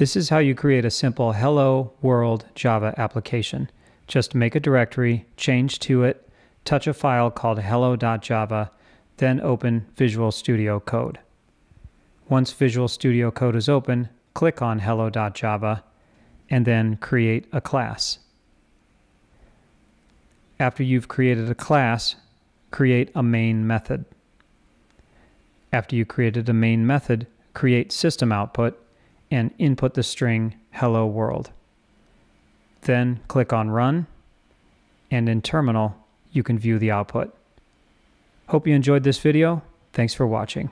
This is how you create a simple Hello World Java application. Just make a directory, change to it, touch a file called hello.java, then open Visual Studio Code. Once Visual Studio Code is open, click on hello.java and then create a class. After you've created a class, create a main method. After you created a main method, create system output and input the string hello world. Then click on run and in terminal you can view the output. Hope you enjoyed this video. Thanks for watching.